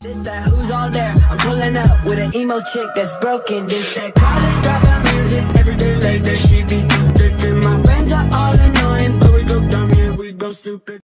This that who's all there? I'm pulling up with an emo chick that's broken. This that college dropout music. Every day late that she be too thick. And my friends are all annoying, but we go dumb, yeah, we go stupid.